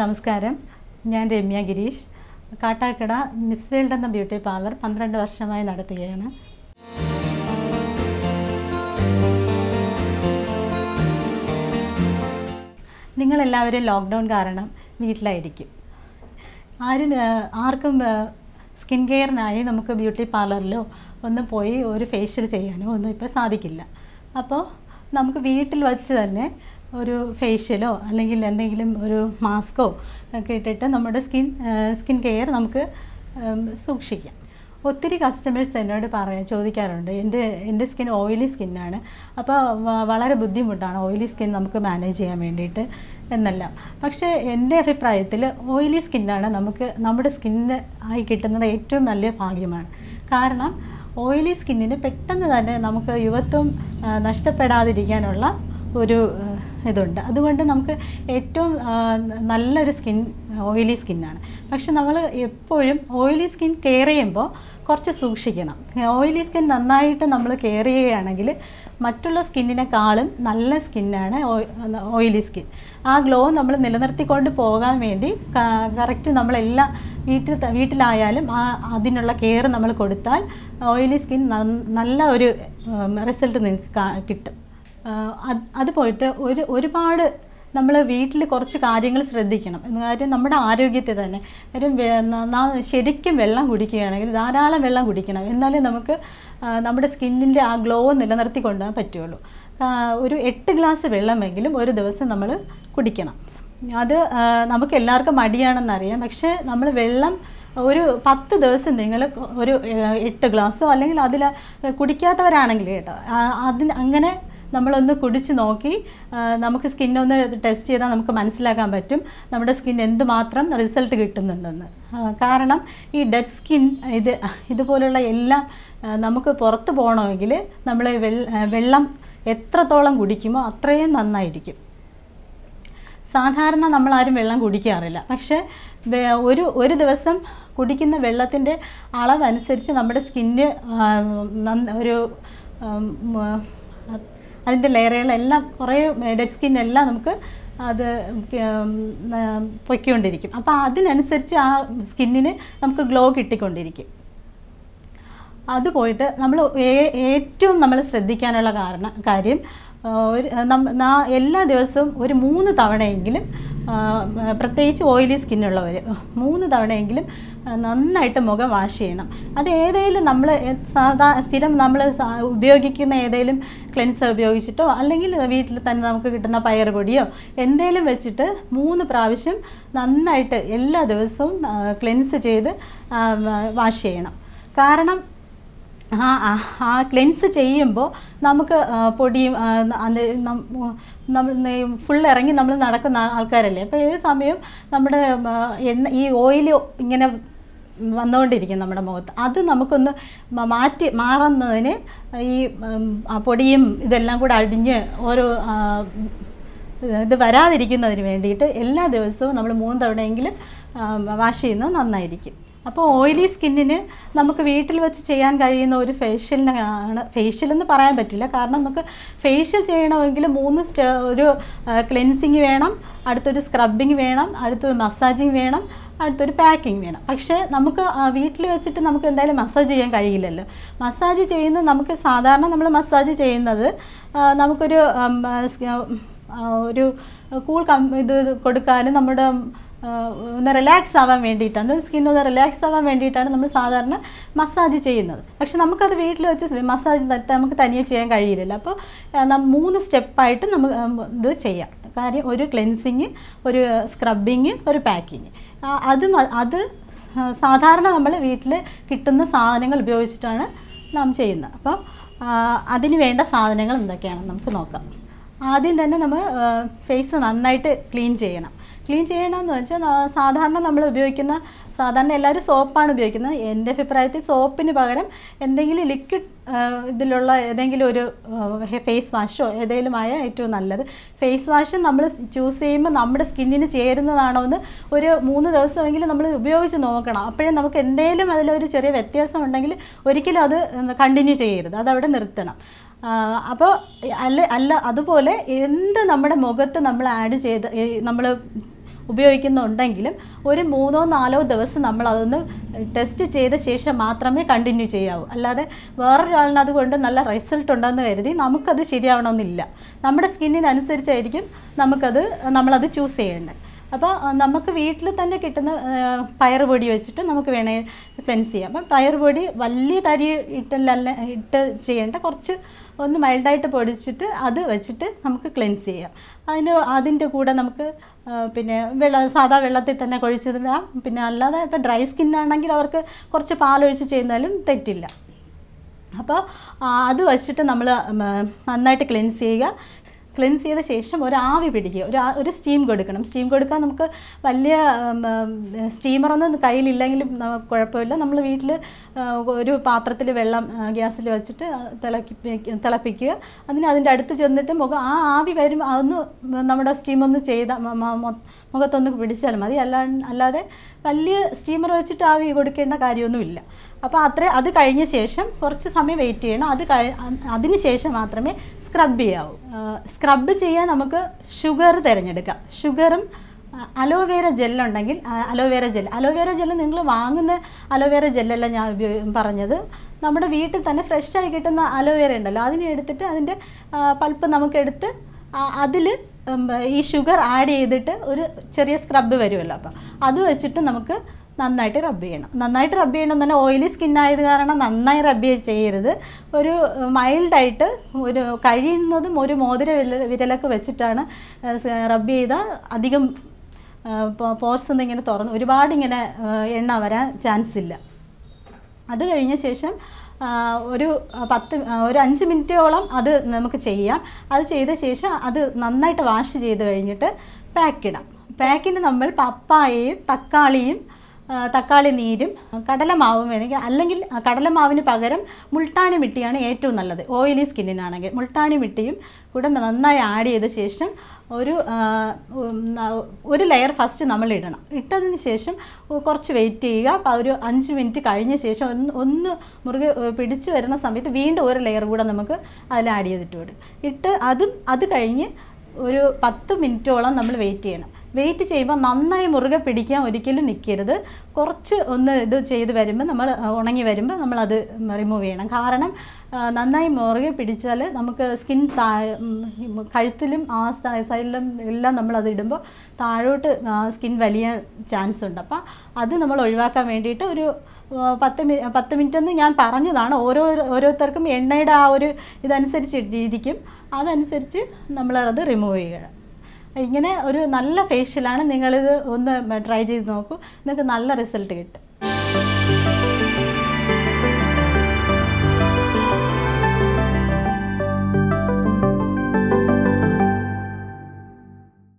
നമസ്കാരം. ഞാൻ Ramya Girish. Kattakada Miss World എന്ന ബ്യൂട്ടി പാർലർ പന്ത്രണ്ട് വർഷമായി നടത്തുകയാണ്. നിങ്ങളെല്ലാവരും ലോക്ക്ഡൗൺ കാരണം വീട്ടിലായിരിക്കും. ആരും ആർക്കും സ്കിൻ കെയറിനായി നമുക്ക് ബ്യൂട്ടി പാർലറിലോ ഒന്നും പോയി ഒരു ഫേഷ്യൽ ചെയ്യാനോ ഒന്നും ഇപ്പോൾ സാധിക്കില്ല. അപ്പോൾ നമുക്ക് വീട്ടിൽ വച്ച് തന്നെ ഒരു ഫേഷ്യലോ അല്ലെങ്കിൽ എന്തെങ്കിലും ഒരു മാസ്കോ ഒക്കെ ഇട്ടിട്ട് നമ്മുടെ സ്കിൻ സ്കിൻ കെയർ നമുക്ക് സൂക്ഷിക്കാം. ഒത്തിരി കസ്റ്റമേഴ്സ് എന്നോട് പറയാൻ ചോദിക്കാറുണ്ട് എന്റെ എന്റെ സ്കിൻ ഓയിലി സ്കിന്നാണ് അപ്പോൾ വളരെ ബുദ്ധിമുട്ടാണ് ഓയിലി സ്കിൻ നമുക്ക് മാനേജ് ചെയ്യാൻ വേണ്ടിയിട്ട് എന്നല്ല. പക്ഷേ എന്റെ അഭിപ്രായത്തിൽ ഓയിലി സ്കിന്നാണ് നമുക്ക് നമ്മുടെ സ്കിന്നിന് ആയി കിട്ടുന്നത് ഏറ്റവും വലിയ ഭാഗ്യമാണ്. കാരണം ഓയിലി സ്കിന്നിന് പെട്ടെന്ന് തന്നെ നമുക്ക് യുവത്വം നഷ്ടപ്പെടാതിരിക്കാനുള്ള ഒരു ഇതുണ്ട്. അതുകൊണ്ട് നമുക്ക് ഏറ്റവും നല്ലൊരു സ്കിൻ ഓയിലി സ്കിന്നാണ്. പക്ഷെ നമ്മൾ എപ്പോഴും ഓയിലി സ്കിൻ കെയർ ചെയ്യുമ്പോൾ കുറച്ച് സൂക്ഷിക്കണം. ഓയിലി സ്കിൻ നന്നായിട്ട് നമ്മൾ കെയർ ചെയ്യുകയാണെങ്കിൽ മറ്റുള്ള സ്കിന്നിനെക്കാളും നല്ല സ്കിന്നാണ് ഓയിലി സ്കിൻ. ആ ഗ്ലോ നമ്മൾ നിലനിർത്തിക്കൊണ്ട് പോകാൻ വേണ്ടി കറക്റ്റ് നമ്മളെല്ലാം വീട്ടിൽ വീട്ടിലായാലും ആ അതിനുള്ള കെയർ നമ്മൾ കൊടുത്താൽ ഓയിലി സ്കിൻ നല്ല ഒരു റിസൾട്ട് നിങ്ങൾക്ക് കിട്ടും. അത് പോയിട്ട് ഒരു ഒരുപാട് നമ്മൾ വീട്ടിൽ കുറച്ച് കാര്യങ്ങൾ ശ്രദ്ധിക്കണം. കാര്യം നമ്മുടെ ആരോഗ്യത്തെ തന്നെ കാര്യം ശരിക്കും വെള്ളം കുടിക്കുകയാണെങ്കിൽ ധാരാളം വെള്ളം കുടിക്കണം. എന്നാലേ നമുക്ക് നമ്മുടെ സ്കിന്നിന്റെ ആ ഗ്ലോ നിലനിർത്തി കൊണ്ടുപോകാൻ പറ്റുള്ളൂ. ഒരു എട്ട് ഗ്ലാസ് വെള്ളമെങ്കിലും ഒരു ദിവസം നമ്മൾ കുടിക്കണം. അത് നമുക്ക് എല്ലാവർക്കും മടിയാണെന്നറിയാം പക്ഷേ നമ്മൾ വെള്ളം ഒരു പത്ത് ദിവസം നിങ്ങൾ ഒരു എട്ട് ഗ്ലാസ്സോ അല്ലെങ്കിൽ അതിൽ കുടിക്കാത്തവരാണെങ്കിൽ കേട്ടോ അതിന് അങ്ങനെ നമ്മളൊന്ന് കുടിച്ച് നോക്കി നമുക്ക് സ്കിന്നൊന്ന് ടെസ്റ്റ് ചെയ്താൽ നമുക്ക് മനസ്സിലാക്കാൻ പറ്റും നമ്മുടെ സ്കിൻ എന്തുമാത്രം റിസൾട്ട് കിട്ടുന്നുണ്ടെന്ന്. കാരണം ഈ ഡെഡ് സ്കിൻ ഇത് ഇതുപോലുള്ള എല്ലാം നമുക്ക് പുറത്ത് പോകണമെങ്കിൽ നമ്മൾ വെള്ളം എത്രത്തോളം കുടിക്കുമോ അത്രയും നന്നായിരിക്കും. സാധാരണ നമ്മളാരും വെള്ളം കുടിക്കാറില്ല. പക്ഷേ ഒരു ഒരു ദിവസം കുടിക്കുന്ന വെള്ളത്തിന്റെ അളവനുസരിച്ച് നമ്മുടെ സ്കിന്ന് ഒരു അതിന്റെ ലെയറുകളെല്ലാം കുറേ ഡെഡ് എല്ലാം നമുക്ക് അത് പൊയ്ക്കൊണ്ടിരിക്കും. അപ്പോൾ അതിനനുസരിച്ച് ആ സ്കിന്നിന് നമുക്ക് ഗ്ലോ കിട്ടിക്കൊണ്ടിരിക്കും. അത് പോയിട്ട് നമ്മൾ ഏറ്റവും നമ്മൾ ശ്രദ്ധിക്കാനുള്ള കാരണം കാര്യം ഒരു എല്ലാ ദിവസവും ഒരു മൂന്ന് തവണയെങ്കിലും പ്രത്യേകിച്ച് ഓയിലി സ്കിന്നുള്ളവർ മൂന്ന് തവണയെങ്കിലും നന്നായിട്ട് മുഖം വാഷ് ചെയ്യണം. അത് ഏതെങ്കിലും നമ്മൾ സാധാ സ്ഥിരം നമ്മൾ ഉപയോഗിക്കുന്ന ഏതെങ്കിലും ക്ലെൻസർ ഉപയോഗിച്ചിട്ടോ അല്ലെങ്കിൽ വീട്ടിൽ തന്നെ നമുക്ക് കിട്ടുന്ന പയർ പൊടിയോ എന്തേലും വെച്ചിട്ട് മൂന്ന് പ്രാവശ്യം നന്നായിട്ട് എല്ലാ ദിവസവും ക്ലെൻസ് ചെയ്ത് വാഷ് ചെയ്യണം. കാരണം ആ ആ- ക്ലെൻസ് ചെയ്യുമ്പോൾ നമുക്ക് പൊടിയും ഫുൾ ഇറങ്ങി നമ്മൾ നടക്കുന്ന ആൾക്കാരല്ലേ? അപ്പോൾ ഏത് സമയവും നമ്മുടെ എണ്ണ ഈ ഓയിൽ ഇങ്ങനെ വന്നുകൊണ്ടിരിക്കും നമ്മുടെ മുഖത്ത്. അത് നമുക്കൊന്ന് മാറ്റി മാറുന്നതിന് ഈ പൊടിയും ഇതെല്ലാം കൂടെ അടിഞ്ഞ് ഓരോ ഇത് വരാതിരിക്കുന്നതിന് വേണ്ടിയിട്ട് എല്ലാ ദിവസവും നമ്മൾ മൂന്ന് തവണയെങ്കിലും വാഷ് ചെയ്യുന്നത് നന്നായിരിക്കും. അപ്പോൾ ഓയിലി സ്കിന്നിന് നമുക്ക് വീട്ടിൽ വെച്ച് ചെയ്യാൻ കഴിയുന്ന ഒരു ഫേഷ്യലിനാണ് ഫേഷ്യൽ എന്ന് പറയാൻ പറ്റില്ല. കാരണം നമുക്ക് ഫേഷ്യൽ ചെയ്യണമെങ്കിൽ മൂന്ന് സ്റ്റേ ഒരു ക്ലെൻസിങ് വേണം അടുത്തൊരു സ്ക്രബിങ് വേണം അടുത്തൊരു മസാജിങ് വേണം അടുത്തൊരു പാക്കിംഗ് വേണം. പക്ഷേ നമുക്ക് വീട്ടിൽ വെച്ചിട്ട് നമുക്ക് എന്തായാലും മസാജ് ചെയ്യാൻ കഴിയില്ലല്ലോ. മസാജ് ചെയ്യുന്നത് നമുക്ക് സാധാരണ നമ്മൾ മസാജ് ചെയ്യുന്നത് നമുക്കൊരു ഒരു കൂൾ കം ഇത് കൊടുക്കാനും നമ്മുടെ ഒന്ന് റിലാക്സ് ആവാൻ വേണ്ടിയിട്ടാണ്. സ്കിൻ ഒന്ന് റിലാക്സ് ആവാൻ വേണ്ടിയിട്ടാണ് നമ്മൾ സാധാരണ മസാജ് ചെയ്യുന്നത്. പക്ഷെ നമുക്കത് വീട്ടിൽ വെച്ച് മസാജ് നമുക്ക് തനിയെ ചെയ്യാൻ കഴിയില്ലല്ലോ. അപ്പോൾ മൂന്ന് സ്റ്റെപ്പായിട്ട് നമുക്ക് ഇത് ചെയ്യാം. കാര്യം ഒരു ക്ലെൻസിങ് ഒരു സ്ക്രബിങ് ഒരു പാക്കിങ് അത് അത് സാധാരണ നമ്മൾ വീട്ടിൽ കിട്ടുന്ന സാധനങ്ങൾ ഉപയോഗിച്ചിട്ടാണ് നാം ചെയ്യുന്നത്. അപ്പോൾ അതിന് വേണ്ട സാധനങ്ങൾ എന്തൊക്കെയാണെന്ന് നമുക്ക് നോക്കാം. ആദ്യം തന്നെ നമ്മൾ ഫേസ് നന്നായിട്ട് ക്ലീൻ ചെയ്യണം. ക്ലീൻ ചെയ്യണമെന്ന് വെച്ചാൽ സാധാരണ നമ്മൾ ഉപയോഗിക്കുന്ന സാധാരണ എല്ലാവരും സോപ്പാണ് ഉപയോഗിക്കുന്നത്. എന്റെ അഭിപ്രായത്തിൽ സോപ്പിന് പകരം എന്തെങ്കിലും ലിക്വിഡ് ഇതിലുള്ള ഏതെങ്കിലും ഒരു ഫേസ് വാഷോ ഏതെങ്കിലും ആയ ഏറ്റവും നല്ലത്. ഫേസ് വാഷ് നമ്മൾ ചൂസ് ചെയ്യുമ്പോൾ നമ്മുടെ സ്കിന്നിന് ചേരുന്നതാണോ എന്ന് ഒരു മൂന്ന് ദിവസമെങ്കിലും നമ്മൾ ഉപയോഗിച്ച് നോക്കണം. അപ്പോഴേ നമുക്ക് എന്തെങ്കിലും അതിലൊരു ചെറിയ വ്യത്യാസം ഉണ്ടെങ്കിൽ ഒരിക്കലും അത് കണ്ടിന്യൂ ചെയ്യരുത്. അതവിടെ നിർത്തണം. അപ്പോൾ അല്ല അല്ല അതുപോലെ എന്ത് നമ്മുടെ മുഖത്ത് നമ്മൾ ആഡ് ചെയ്ത് നമ്മൾ ഉപയോഗിക്കുന്നുണ്ടെങ്കിലും ഒരു മൂന്നോ നാലോ ദിവസം നമ്മൾ അതൊന്ന് ടെസ്റ്റ് ചെയ്ത ശേഷം മാത്രമേ കണ്ടിന്യൂ ചെയ്യാവൂ. അല്ലാതെ വേറൊരാളിന് അതുകൊണ്ട് നല്ല റിസൾട്ട് ഉണ്ടെന്ന് കരുതി നമുക്കത് ശരിയാവണമെന്നില്ല. നമ്മുടെ സ്കിന്നിനനുസരിച്ചായിരിക്കും നമുക്കത് നമ്മളത് ചൂസ് ചെയ്യേണ്ടത്. അപ്പോൾ നമുക്ക് വീട്ടിൽ തന്നെ കിട്ടുന്ന പയർ പൊടി വെച്ചിട്ട് നമുക്ക് വേണേൽ ക്ലെൻസ് ചെയ്യാം. അപ്പം പയർ പൊടി വലിയ തരി ഇട്ടല്ല ഇട്ട് ചെയ്യേണ്ട കുറച്ച് ഒന്ന് മൈൽഡായിട്ട് പൊടിച്ചിട്ട് അത് വെച്ചിട്ട് നമുക്ക് ക്ലെൻസ് ചെയ്യാം. അതിന് അതിന്റെ കൂടെ നമുക്ക് പിന്നെ വെള്ള സാധാ വെള്ളത്തിൽ തന്നെ കുഴിച്ചിടാം. പിന്നെ അല്ലാതെ ഇപ്പോൾ ഡ്രൈ സ്കിൻ ആണെങ്കിൽ അവർക്ക് കുറച്ച് പാലൊഴിച്ച് ചെയ്യുന്നാലും തെറ്റില്ല. അപ്പോൾ അത് വച്ചിട്ട് നമ്മൾ നന്നായിട്ട് ക്ലെൻസ് ചെയ്യുക. ക്ലെൻസ് ചെയ്ത ശേഷം ഒരു ആവി പിടിക്കുക. ഒരു ഒരു സ്റ്റീം കൊടുക്കണം. സ്റ്റീം കൊടുക്കാൻ നമുക്ക് വലിയ സ്റ്റീമറൊന്നും കയ്യിലില്ലെങ്കിലും കുഴപ്പമില്ല. നമ്മൾ വീട്ടിൽ ഒരു പാത്രത്തിൽ വെള്ളം ഗ്യാസിൽ വെച്ചിട്ട് തിളക്കി തിളപ്പിക്കുക. അതിന് അതിന്റെ അടുത്ത് ചെന്നിട്ട് മുഖം ആ ആവി വരുമ്പോൾ അതൊന്ന് നമ്മുടെ സ്റ്റീമൊന്ന് ചെയ്ത മുഖത്തൊന്ന് പിടിച്ചാൽ മതി. അല്ലാ അല്ലാതെ വലിയ സ്റ്റീമർ വെച്ചിട്ട് ആവി കൊടുക്കേണ്ട കാര്യമൊന്നുമില്ല. അപ്പോൾ അത്ര അത് കഴിഞ്ഞ ശേഷം കുറച്ച് സമയം വെയിറ്റ് ചെയ്യണം. അത് കഴി അതിന് ശേഷം മാത്രമേ സ്ക്രബ് ചെയ്യാവൂ. സ്ക്രബ് ചെയ്യാൻ നമുക്ക് ഷുഗർ തിരഞ്ഞെടുക്കാം. ഷുഗറും aloe vera ജെല്ലുണ്ടെങ്കിൽ aloe vera gel aloe vera gel നിങ്ങൾ വാങ്ങുന്ന അലോവേര ജെല്ലല്ല ഞാൻ പറഞ്ഞത്. നമ്മുടെ വീട്ടിൽ തന്നെ ഫ്രഷായി കിട്ടുന്ന അലോവേര ഉണ്ടല്ലോ അതിനെ എടുത്തിട്ട് അതിന്റെ പൾപ്പ് നമുക്കെടുത്ത് അതിൽ ഈ ഷുഗർ ആഡ് ചെയ്തിട്ട് ഒരു ചെറിയ സ്ക്രബ് വരുമല്ലോ. അപ്പം അത് വെച്ചിട്ട് നമുക്ക് നന്നായിട്ട് റബ്ബ് ചെയ്യണം. നന്നായിട്ട് റബ്ബ് ചെയ്യണം തന്നെ ഓയിലി സ്കിൻ ആയത് കാരണം നന്നായി റബ്ബ് ചെയ്യരുത്. ഒരു മൈൽഡായിട്ട് ഒരു കഴിയുന്നതും ഒരു മോതിര വിരലൊക്കെ വെച്ചിട്ടാണ് റബ്ബ് ചെയ്താൽ അധികം പോർസ് ഇങ്ങനെ തുറന്ന് ഒരുപാട് ഇങ്ങനെ എണ്ണ വരാൻ ചാൻസ് ഇല്ല. അത് കഴിഞ്ഞ ശേഷം ഒരു പത്ത് ഒരു അഞ്ച് മിനിറ്റോളം അത് നമുക്ക് ചെയ്യാം. അത് ചെയ്ത ശേഷം അത് നന്നായിട്ട് വാഷ് ചെയ്ത് കഴിഞ്ഞിട്ട് പാക്കിടാം പാക്കിന് നമ്മൾ പപ്പായയും തക്കാളിയും തക്കാളി നീരും കടലമാവും വേണമെങ്കിൽ അല്ലെങ്കിൽ കടലമാവിന് പകരം മുൾട്ടാണി മിട്ടിയാണ് ഏറ്റവും നല്ലത്. ഓയിലി സ്കിന്നിനാണെങ്കിൽ മുൾട്ടാണി മിട്ടിയും കൂടെ നന്നായി ആഡ് ചെയ്ത ശേഷം ഒരു ഒരു ലെയർ ഫസ്റ്റ് നമ്മൾ ഇടണം. ഇട്ടതിന് ശേഷം കുറച്ച് വെയിറ്റ് ചെയ്യുക. അപ്പോൾ ഒരു അഞ്ച് മിനിറ്റ് കഴിഞ്ഞ ശേഷം ഒന്ന് ഒന്ന് മുറുകെ പിടിച്ച് വരുന്ന സമയത്ത് വീണ്ടും ഒരു ലെയർ കൂടെ നമുക്ക് അതിൽ ആഡ് ചെയ്തിട്ട് വിടും ഇട്ട് അതും അത് കഴിഞ്ഞ് ഒരു പത്ത് മിനിറ്റോളം നമ്മൾ വെയിറ്റ് ചെയ്യണം. വെയിറ്റ് ചെയ്യുമ്പോൾ നന്നായി മുറുകെ പിടിക്കാൻ ഒരിക്കലും നിൽക്കരുത് കുറച്ച് ഒന്ന് ഇത് ചെയ്ത് വരുമ്പോൾ നമ്മൾ ഉണങ്ങി വരുമ്പോൾ നമ്മളത് റിമൂവ് ചെയ്യണം. കാരണം നന്നായി മുറുകെ പിടിച്ചാൽ നമുക്ക് സ്കിൻ താ കഴുത്തിലും ആ സൈഡിലും എല്ലാം നമ്മളത് ഇടുമ്പോൾ താഴോട്ട് സ്കിൻ വലിയ ചാൻസ് ഉണ്ട്. അപ്പോൾ അത് നമ്മൾ ഒഴിവാക്കാൻ വേണ്ടിയിട്ട് ഒരു പത്ത് മി പത്ത് മിനിറ്റ് എന്ന് ഞാൻ പറഞ്ഞതാണ്. ഓരോ ഓരോരുത്തർക്കും എണ്ണയുടെ ആ ഒരു ഇതനുസരിച്ച് ഇരിക്കും. അതനുസരിച്ച് നമ്മളത് റിമൂവ് ചെയ്യുക ഇങ്ങനെ ഒരു നല്ല ഫേഷ്യലാണ് നിങ്ങളിത് ഒന്ന് ട്രൈ ചെയ്ത് നോക്കൂ. നിങ്ങൾക്ക് നല്ല റിസൾട്ട് കിട്ടും.